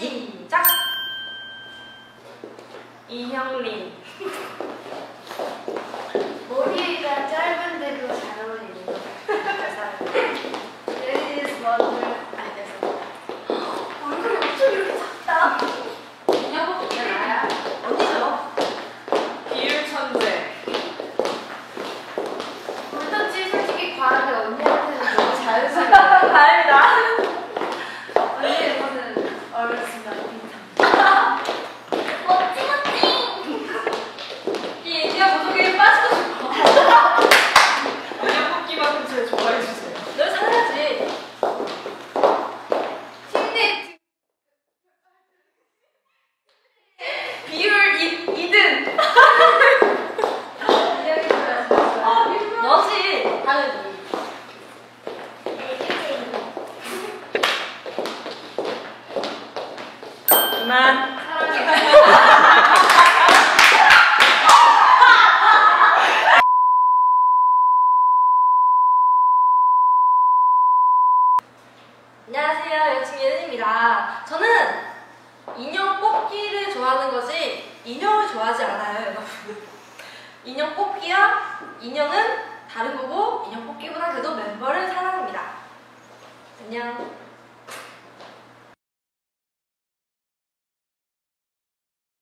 시작! 이형린 머리가 짧은데도 잘 어울리는 거. Ladies mother. 아니, 됐어. 얼굴이 어쩜 이렇게 작다? 인형은 그냥 나야 언니죠? 비율 천재 볼터치 솔직히 과한데 언니한테는 너무 자연스러워. 다행이다 언니의 거는 어렸으면 괜찮아. 멋지, 멋지! 이 인형 보조개에 빠지고 싶어. 인형 뽑기만큼 제일 좋아해 주세요. 널 살아야지. 침대 비율 2, 2등. 이야기 들어요. 너지. 당연히 그만. 사랑해. 안녕하세요 여친 예은입니다. 저는 인형 뽑기를 좋아하는 거지 인형을 좋아하지 않아요 여러분. 인형 뽑기야 인형은 다른 거고 인형 뽑기보다 그래도 멤버를 사랑합니다. 안녕